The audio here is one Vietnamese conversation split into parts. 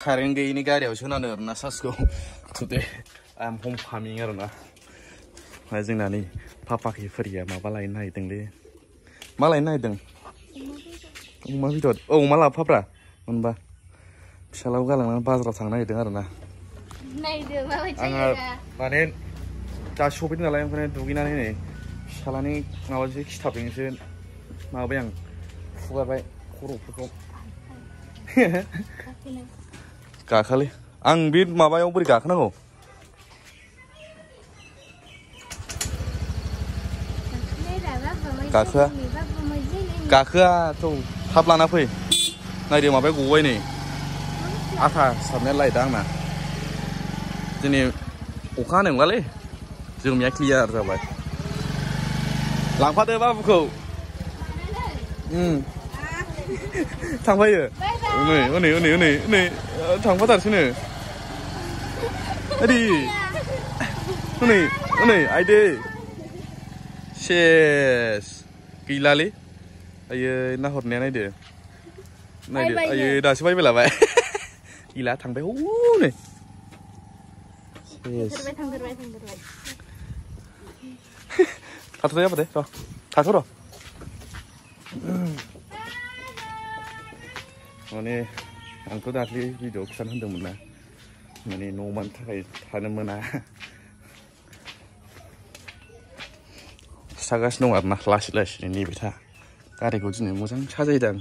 कारेन्ट गैयिनि गारियाव सोनानो आरोना चार्जखौ टुडे आइ एम हम फार्मिं आरोना ओमफ्राय जोंना नै पापाखि फोरिया माबा लायनो नागिरदोंलै मा लायनो नागिरदों अमा बेदर औ अमा लाबोफाब्रा मोनबा फिसालाखौ गालांनानै बाजाराव थांनो नागिरदों आरोना नायदो माबायदि आंहा माने दासो सफैदों नालाय ओंखायनो दुगैनानै नै फिसालानि माबाजोंसो खिथाबजोंसो माबाबाय आं फुगारबाय खर'फोरखौ गाखालै आं बे माबायाव बोरै गाखोनांगौ गाखोआ गाखोआ थ' थाब लाना फै नायदो माबाया गबाय नै आथा सारनाया लायदा आंना दिनै अखा हानाय नंलालै जोमिया क्लियार जाबाय लांफादो बाबुखौ 장바이유 오늘 오늘 오늘 오늘 오늘 장바다 신을 어디 오늘 오늘 아이디 셰스 길라리 아유 나 혼내 나이디 나이디 아유 다시 바이바이 라바 길라 장바이 오네 셰스 다 들어야 돼. 다 들어. 음. माने आंथ' दाख्लै भिडिअ खिथानो होन्दोंमोन ना माने न' मानि थाखाय थानो मोना खिथागासिनो दं आरोना लासै लासैनो नेबाय था गारिखौ दिनै मोजां साजायदों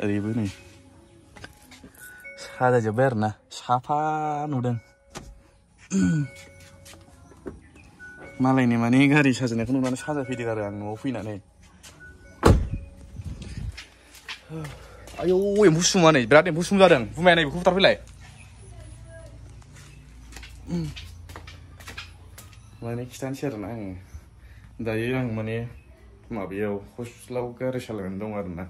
ओरैबो नै साजायजोब्बाय आरोना साफा नुदों मालायनि माने गारि साजायनायखौ नुनानै साजायफैदों आरो आं न'आव फैनानै आयौ एम्फौ सुमा नै बिराद एम्फौ सुम जादों बुमाया नै बेखौ बुथारफैलाय माने खिथानोसै आरोना आङो दायो आं माने माबायाव हस्पिटालाव गारि सालायनानै दं आरोना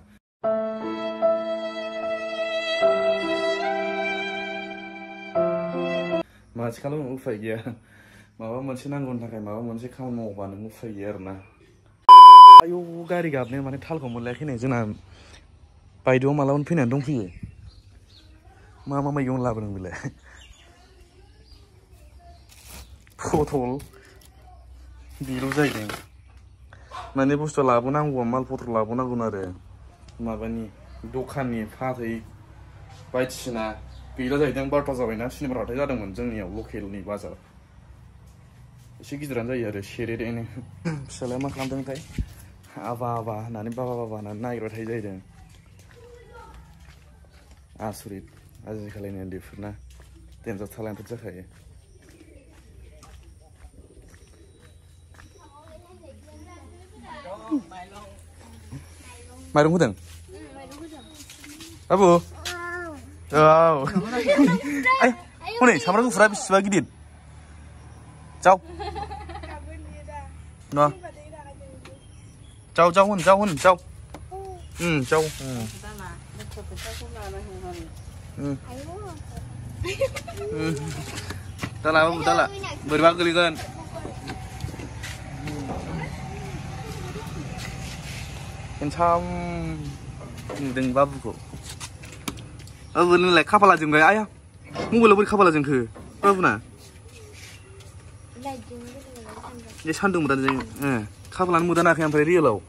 मानसि खालामनो उफाय गैया माबा मोनसे नांगौनि थाखाय माबा मोनसे खामानि मावबा नों उफाय गैया आरोना आयौ गारि गाबनाया माने थालखौ मोनलायाखै नै जोंना बायदेउआ मालाबानो फैनानै दंफैयो। मा मा मैगं लाबोदों बेलाय? पटल। बेल' जाहैदों। माने बुस्थु लाबोनांगौआ माल पत्र लाबोनांगौ आरो। माबानि दखाननि फाथै बायदिसिना गैला जाहैदों। बार'था जाबायना सुनिबार हाथाय जादोंमोन जोंनियाव लकेलनि बाजार। एसे गिदिरानो जायो आरो सेरेरेनो। फिसालाया मा खालामदोंथाय आबा आबा होननानै बाबा बाबा होननानै नागिरबाय थायो जाहैदों। आसरित आजिखालिनि उन्दैफोरना देन्जार थालान्टेड जाखायो माइरं होदों बाबु औ आय हनै सामब्राम गुफुरा बेसेबा गिदिर जाव न जाव जाव होन जाव होन जाव Hmm. Hmm. Tak lah, tak lah. Berbakul kan. 괜찮은 바보고 바보는 래 카발라 준 거야 아야 몽골로 우리 카발라 준그 바보나 이제 산둥 못하는 중 예. 카발라는 못하나 그냥 버리 리얼로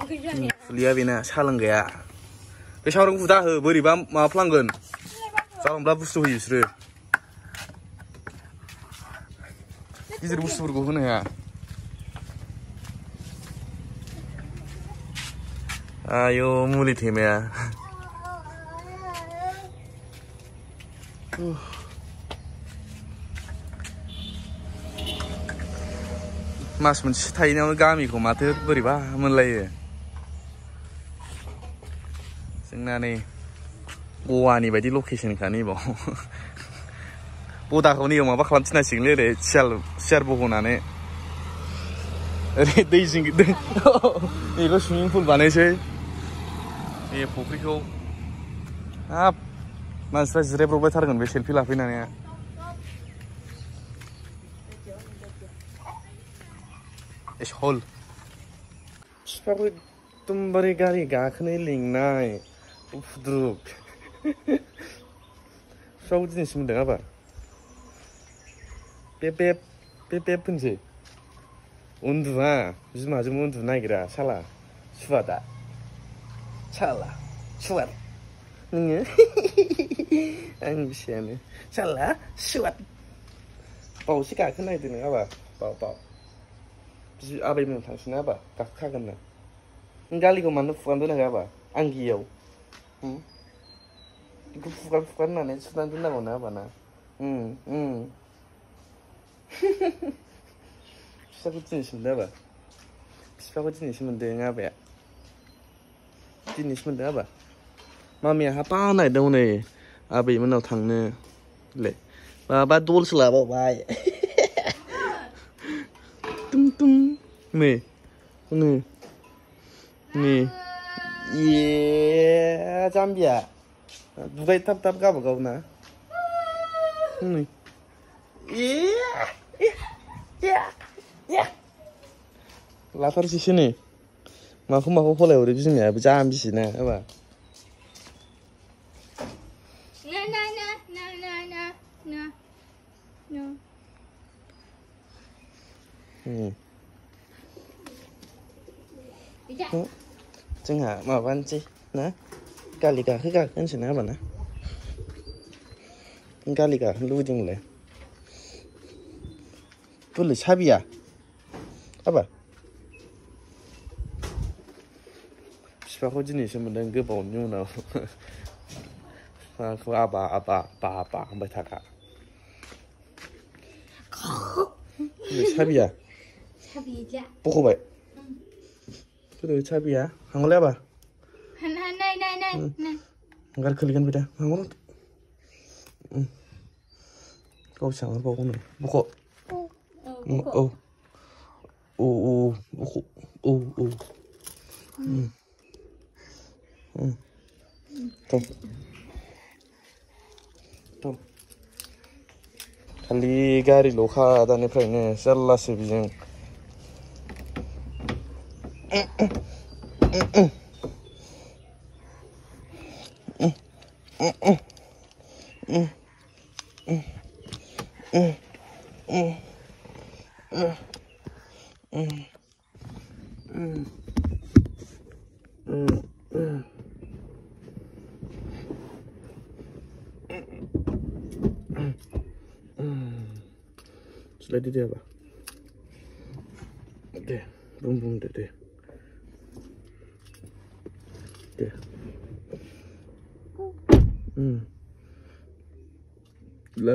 그 음, 리아비나 사는 거야 बे सावरां हुदा हो बोरैबा माबाफ्लांगोन जालांब्ला बुस्थु होयो बिसोरो गिदिर बुस्थुफोरखौ होनो हाया आयौ मुलि थेमाया मास मोनसे थाहैनायावनो गामिखौ माथो बोरैबा मोनलायो जोंना नै गवानि बायदि लकेसनखा नैबाव बदाखौ नैयाव माबा खालामफिननांसिगोनलै ओरै सियार सियार बहनानै। पुल बानायसै। बे फुख्रिखौ हाब मानसिफ्रा जिरायब्रबलायथारगोन बे सेलफि लाफैनानै। लिंनाय। 후두룩 샤워진 있으면 내가 봐 빼빼 빼빼 푼지. 온두아 요즘 아주 온두나기라. 샬라 추하다. 샬라 추하다. 응? 아니 미안해 샬라 추하다. 바우시가 큰 아이 되는 가봐. 바우바우 아베이면 당신 해봐. 각하겠나 갈리고 만든 부관도 나가봐. 안기요 嗯，你不不管哪里吃饭真那么难吧呢？嗯嗯，呵呵呵，批发过几年的吧？批发过几年什么的啊不呀？几年什么的吧？妈咪还包奶豆呢，阿爸们老疼呢，来，爸爸多吃了，宝宝。咚咚，妹，妹，妹。Iya, Zambia. Dubai tap tap kau kau na. Hmm. Iya. Iya. Iya. Lapar sih sini. Maku maku pola udah bisa ya, bisa ambisi na, apa? माबानोसै ना गालि गाखो गाखोनोसै ना होमबा ना गालि गाखोनो लुबैदोंमोनलाय बोलो साबिया हाबा बिफाखौ दिनैसो मोनदों गोबावनि उनाव बिफाखौ आबा आबा बाबा होनबाय थाखा साबिया बख'बाय Şu da çabı ya. Hangolaya bak. Hani hani hani hani. Hangar kılgın bir de. Hangolun. Kavşanlar bakonu. Bu ko. Bu ko. 오, 오, 오, 오, 오. 응. 응. 또. 또. 달리 가리 로카다니 프라이네 셀라스 비징. Setelah itu apa? Oke, okay. deh deh.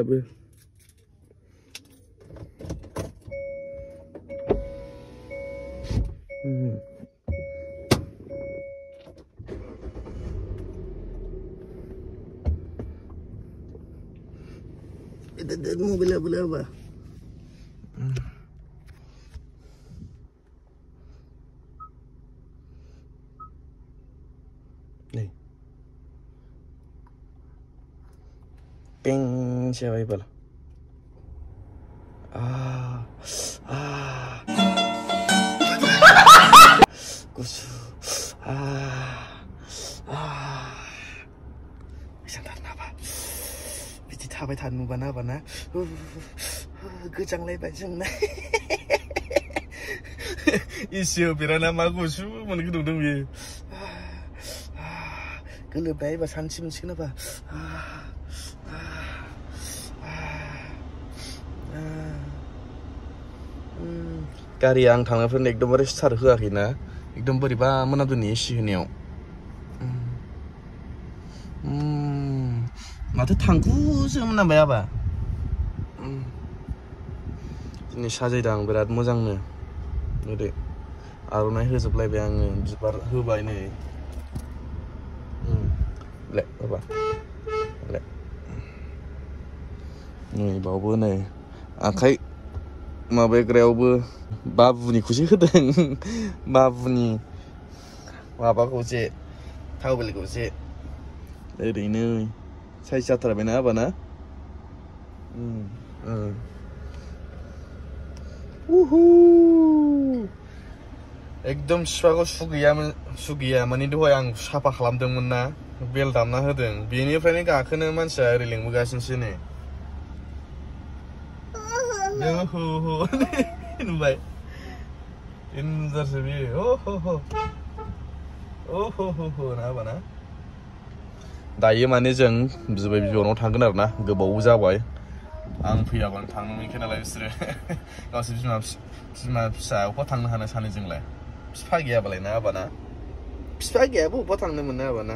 grabe. 뺑 제발 아, 아. 구수. 아, 아. 미쳤나봐. 미치 타바이 타는 바나 바나. 그 장래 반성나. 이시오 비라나 마구수 뭔 그도 좀 예. 아, 근데 배가 산침 치나 봐. 아. गारि आं थांनायफोरनो एकदमबारे स्टार्ट होआखैना एकदम बोरैबा मोनाबिलिनि एसि होनायाव माथो थांखुसोमोन नांबाय आबा दिनै साजायदों आं बिराद मोजांनो ओरै आर'नाइ होजोबलायबाय आङो बिबार होबाय नै ले होबा ले नै बावबो नै आखाइ माबाग्रायावबो बाबुनिखौसो होदों बाबुनि माबाखौसो थावबेलखौसो ओरैनो साइज जाथारबायना आबाना उहु एकदम सिफाखौ सु गैयामोन सु गैया माने दहाय आं साफा खालामदोंमोन ना बेल दामना होदों बेनिफ्रायनो गाखोनो मानसिया ओरै लिंबोगासिनोसो नै ओहो हो नुबाय डेन्जारसो बेयो अहो हो अहो हो हो ना होबाना दायो माने जों बिबै बिबौनाव थांगोन आरो ना गोबाव जाबाय आं फैयाबानो थांनो मोनखाया नालाय बिसोरो गावसोर बिमा बिमा फिसा अबा थांनो हानो सानो जोंलाय बिफा गैयाबालाय ना आबाना बिफा गैयाबो अबा थांनो मोनो आबाना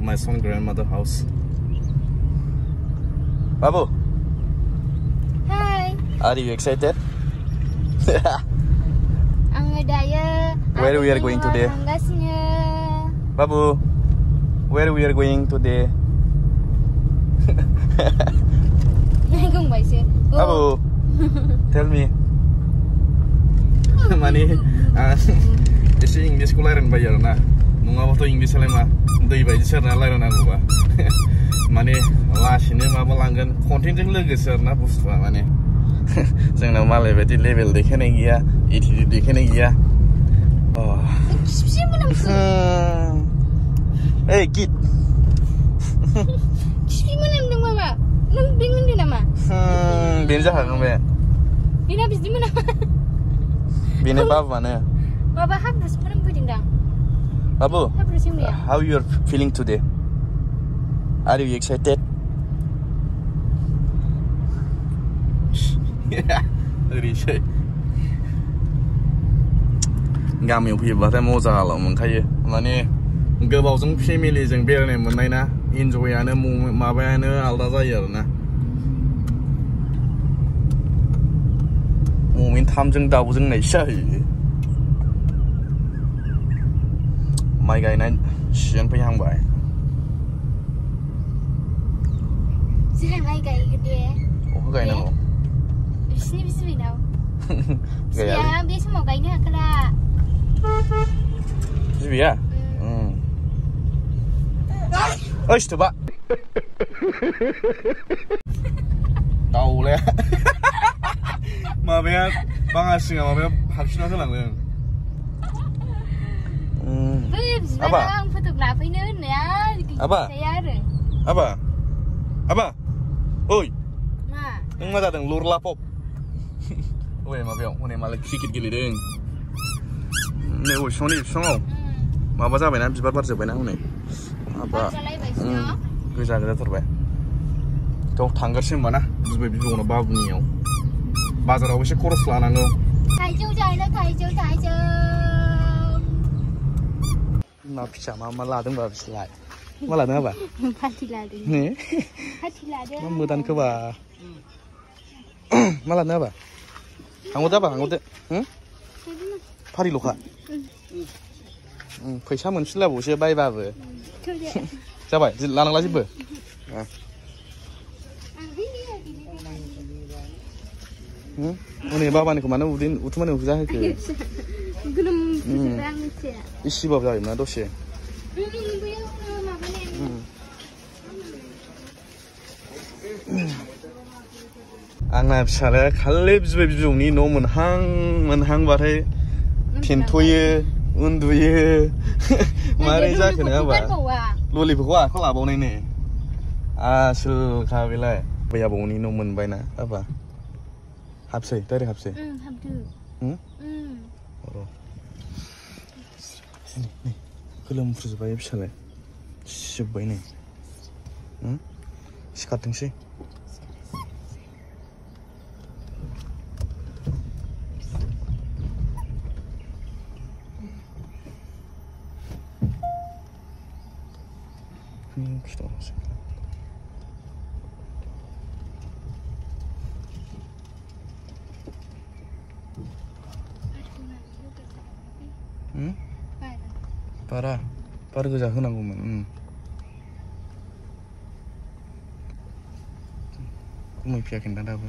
my son grandmother house. Babu. Hi. Are you excited? where we are going today? Babu, where we are going today? Babu, tell me. Mani, uh, isi English kularin bayar. नङाबाथ' इंलिसालाय मा दै बायदिसो आरोना रायलायनांगौबा माने लासैनो माबा लांगोन कन्टेन्टजों लोगोसे आरोना बुस्थुआ माने जोंनाव मालाय बायदि लेभेल देखायनाय गैया एटिटिउड देखायनाय गैया अ Sip mo Hey kid Sip mo nam dong mama. Nang bingung din nama. Hmm, बेनो जाखागोन बे Bina bis di mana? बेनो बाबुआनो Baba habrus mo nam pwedeng dang. बाबु Habrus yung niya. How you are feeling today? Are you excited? ओरैसै गामियाव फैयोब्लाथाय मजाल' मोनखायो माने गोबावजों फेमिलिजों बेरायनो मोननाय ना इन्जयानो माबायानो आलादा जायो आरोना ममेन्टामजों दाउजों नायसो जाहैयो megainan siyan payahambay sila may gay gede oh gay na mo bisni bismi na siya bis mo gay na kala bismi ya mm oy stuba tao le mabayan bangasing mabayan haksin na lang Beb, apa? Apa? Apa? Apa? Oi. Ma. Ang mata dang lur Oi, Uy, mabiyo. ini malah sedikit gili deh. Ini uy, soni, songo. Ma apa bena, bibar bar sa bena, unay. Apa? Bisa kita terbaik. Tuh tanggasin mana? Bisa bibi babu niyo. Bazar awas sih kurus lah nanggo. Kacau taiju, kacau, kacau. nó picha mà mà la đúng bà picha lại. Mà là nữa vậy? phát là đi nè. Phát là đi mà mưa tan cơ bà. Mà là nữa bà. Ăn ngốt bà ăn ngốt ừ phát đi lục hả Phải phải mình xin là bố sẽ bay vào vừa. Sao vậy? Lan nó là gì bữa 오늘 바바니까 만나 우린 우트만에 우자 할게. 그럼 嗯，你洗不了，用了多些。嗯，你不要麻烦你。嗯。आंना फिसालाया खालि बिबै बिबौनि न' मोनहां मोनहांबाथाय फेन्थ'यो उन्दुयो मारै जाखो नङा होमबा ललिप'खौ लाबावनायनो आसोलखा बेलाय आबै आबौनि न' मोनबायना हाबा हाबसै दाइरेक्ट हाबसै हाबदो Не, не. Кылым фрыз байып шалай. Шип байны. М? Шикатын ши. Что у нас? 봐라 빠르고자 흔한 거면 응. 꿈을 피하 괜찮다고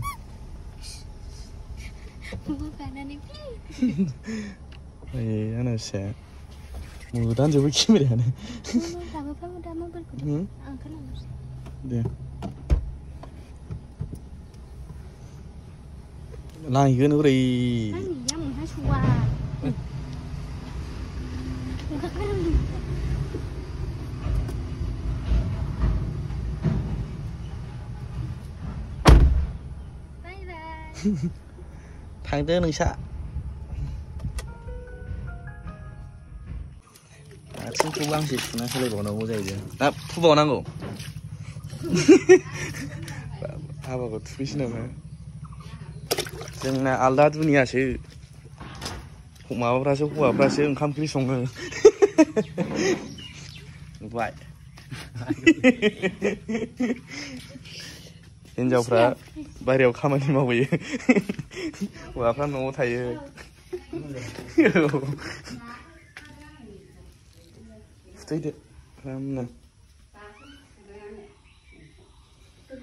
예, 하나 셋. 뭐 단지 왜 키밀이 하네. 응? 네. 나 이거는 우리. 아니, 양은 하시와. 拜拜哼哼躺着能下啊吃苦瓜是吃那些的过了我这边来吐我那个哈，哈嘿还个推的没行阿拉都尼亚去红毛不太是货不太是用康普生的 नुबाय हिन्जावफ्रा बाहेरायाव खामानि मावहैयो हौवाफ्रा न'आव थायो फुथैदो आरामनो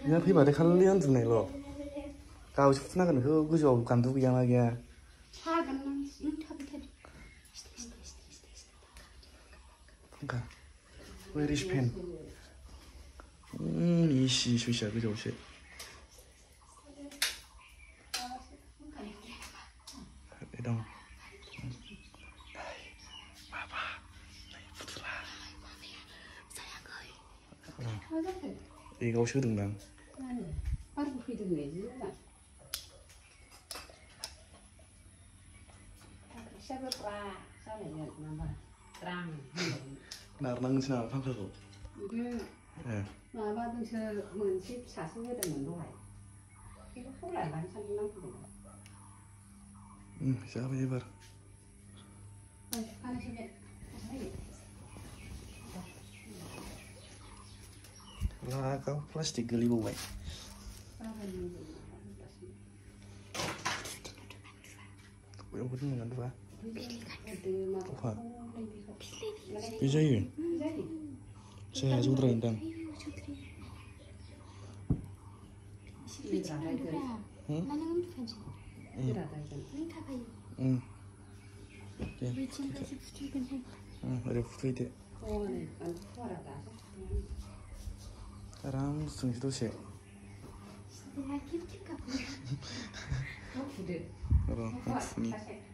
नोंहा फैबाथाय खालि उन्दुनायल' गावसो फुनांगोन बेखौ गोजौआव गान्दु गैया मा गैया फुंखा Where is pen? 음, 이씨, 수시야, 그죠, 혹시? 이런. 봐봐. 부드라. 이거 오시거든, Baru hidung aja lah. Siapa pak? Saya lihat nama terang. 나랑 지나 방카고. Itu 예. nama tu se mensip satu ada mendoai. Itu pun lah kan sampai enam puluh. 응, 시작해 해봐. Kalau sih 라, kau plastik geli bawa. 왜 그러는 건데 봐. Apa? Bisa ya? Saya sudah rendang. Mana kamu Opa. Veja aí. Você é azul ainda. 응. 네. 응, 어려 후이데. 사람 승시도 시. 내가 김치가. 그럼. 그럼.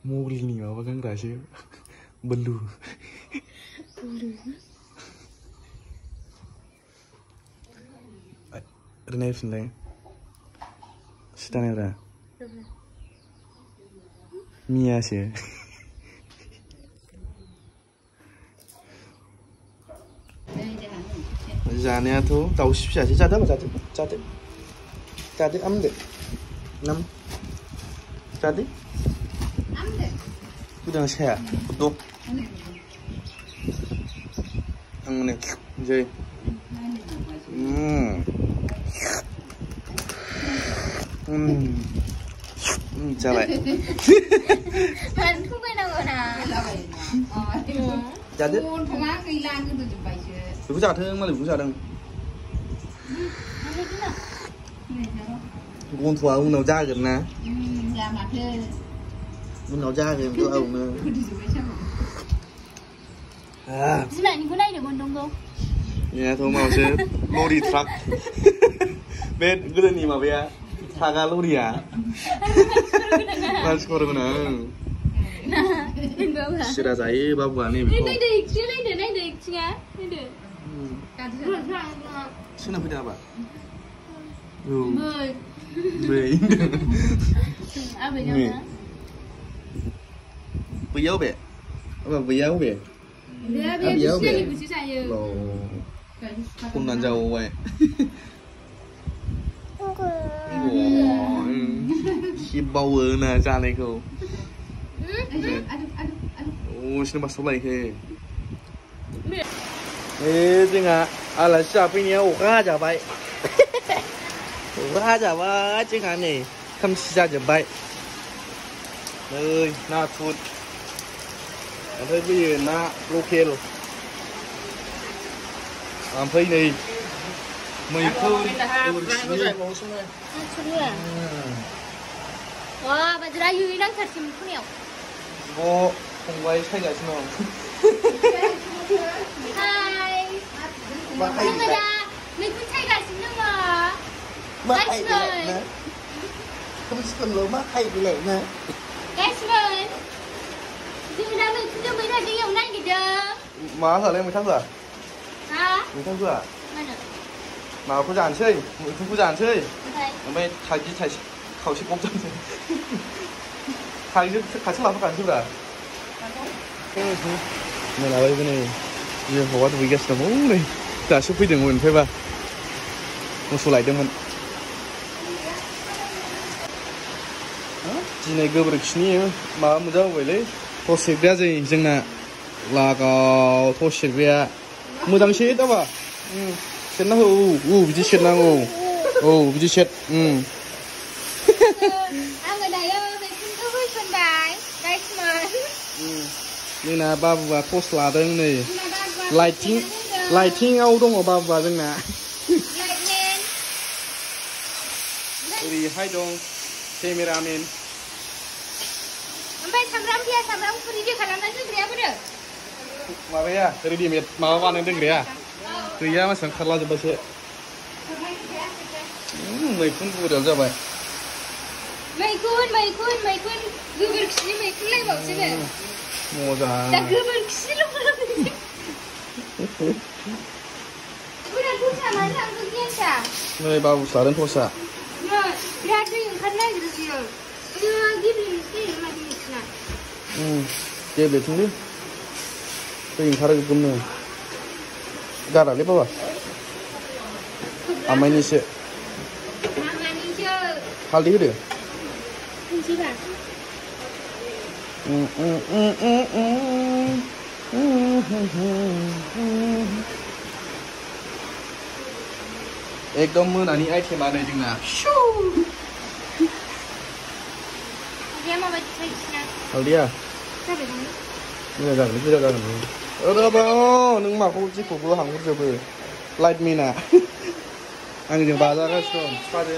Muri nih apa kan sih? belu. Belu. Renef nih. Sitane ra. Mia sih. जानायाथ' दाउस्रि फिसासो जादों जादो जादो जादो आमदो nam जादो 씨. 자네야도 tàu ship sẽ ra đó mà ra đi ra đi ra đi âm được năm ra đi cứ đang xe tốt ăn này dây 음. 음. 음, 잘해. Kan không phải đâu rồi nè. Dạ đứt. Pun pernah kehilangan tu jumpa je. Đừng có giả thương mà đừng có giả đừng. Con thua ông nào ra gần nè. Hmm, jangan ada. Mình nấu ra thì tôi ông À. Giữ lại những cái này để còn đông đâu. Nhà thôi mà chứ. Lori truck. Bên cứ đi mà bia. Thaga lori à. Mas kore kuna. Sira zai ba bua ni. Ni dai dai, sira dai dai dai dai chinga. Ni dai. Sina pita apa? Mười. Mười. À bây giờ. Dia Apa biar ya, sini Be? ibu saya. Lo. Không làm giàu vậy. Khi bao giờ nè cha này cô. Aduh, aduh, aduh. Ô, xin bắt số này kì. Ê, chứ ngà. À là sao bây giờ ổ ra chả vậy? ổ ra chả vậy chứ ngà này. Không xí ra chả vậy. Omprej bi na lokal. Omprej ni. Mày phơi. Wow, bà giờ yu ilang thật sim phun nhau. Bo, không quay thay gạch nó. Hi. Bà thay gạch. Mình cũng thay gạch nhưng mà. Mà thay gạch. Không cần lỗ mà thay gạch nè. Gạch rồi 는 거. Má hay bị lệ nè Không xin lỗi má hay bị lệ nè 가시면. 지금 나는 그저 뭐 이런 게 없나 그죠? má thở lên mới thắng rồi 아, mới thắng rồi 맞아. nào có giàn chơi mới không có giàn chơi 오케이. mày thay chỉ thay khẩu chỉ công chân thôi thay chứ thay chứ làm phải chứ rồi này là đây cái này giờ họ bắt video sớm ôi này ta sẽ phải đừng quên phải ba một số lại đừng quên दिनै गोबोरखिनि माबा मोजां जाबायलै थसेग्राया जायो जोंना Instagram dia Instagram free dia kadang tadi di mas coba. Sih maikun maikun maikun maikun lagi mau sih mau Bukan Nah, dia yang sih. जाबाय मैखुन मैखुन मैखुन गोबोरखिनि मैखुनलायबावसोनो मोजां दा गोबोरखिल' खालामदों बोरा दस्रा मानो थांखो गेसआ नै बाबु लादों टसआ बिराद दै ओंखारनो नागिरोसो आयो गेब्लेनोसै मादि मैखुना गेब्लेथोंलै दै ओंखारो गोगोमनो गारालै बाबा आमाइनिसो मामानिसो हालदै होदो होनसैबा एकदम मोनानि आइटेमा नै जोंना 어디야? 근데 나 어디 들어가는 거야? 여러분, 능마 호지 보고 한국 접을 라이트 nè. Anh đi bà ra cái sườn spa đi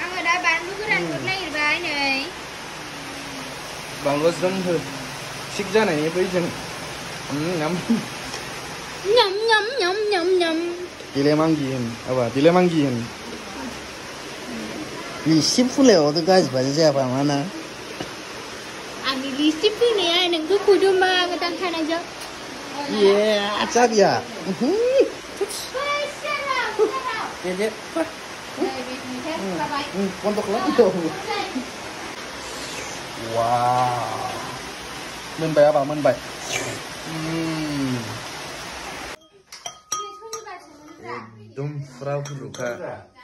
anh ở đây bán lúc ăn lúc này bà ấy này bằng lúc dâm hư xích ra này bây giờ nhắm nhắm. Nhắm nhắm nhắm nhắm tỷ lệ mang gì hình à bà tỷ lệ mang gì hình ya Baik, baik, bye bye. Hmm, Untuk lo tuh wow mình bày vào mình bày uhm. एकदम फुरा फुरुखा Ayo, asu nang ba. Uri fai, uri fai.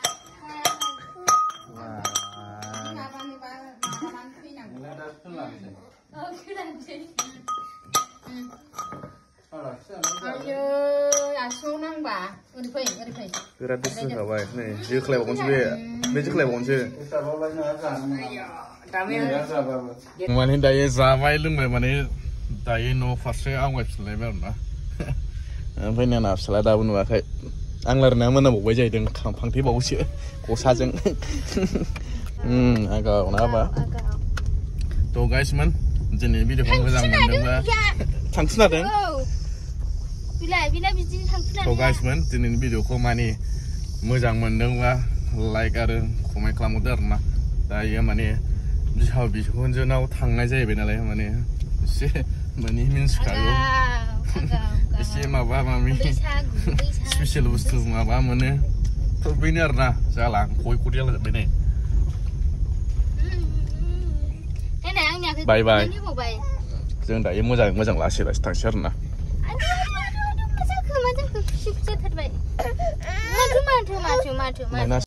बिराद दुस्टु जाबाय नै जोख्लायबावगोनसो बे बे जोख्लायबावगोनसो माने दायो जाबाय लोंबाय माने दायो न' फारसे आवगायफिनलायबाय आरोना ओमफ्राय नाना फिसाला दाबो नुवाखै आं रायलायनाया मोनाबावबाय जाहैदों फांथेबावोसो गसाजों आगाव नाबा थ' गाइसमोन दिनै भिडिअखौ मोजां मोनदोंबा थांफिनादों Oh. Bila, bila bikin tangkunan. थ' गाइसमोन दिनैनि भिडिअखौ माने मोजां मोनदोंबा लाइक आरो कमेन्ट खालामहरदो आरो ना दायो माने बिहाव बिखुनजोनाव थांनाय जाहैबाय नालाय माने एसे माने मिन्थिखागौ एसे माबा माबि बैसागु, बैसागु. स्पेसियेल बुस्थु माबा मोनो थ' बेनो आरो ना जाला आं खय खदै जालाजोब्बाय नै आंनियाखै बाय बाय जों दायो मोजाङै मोजां लासै लासै थांसै आरो ना मा जाखो मा जाखो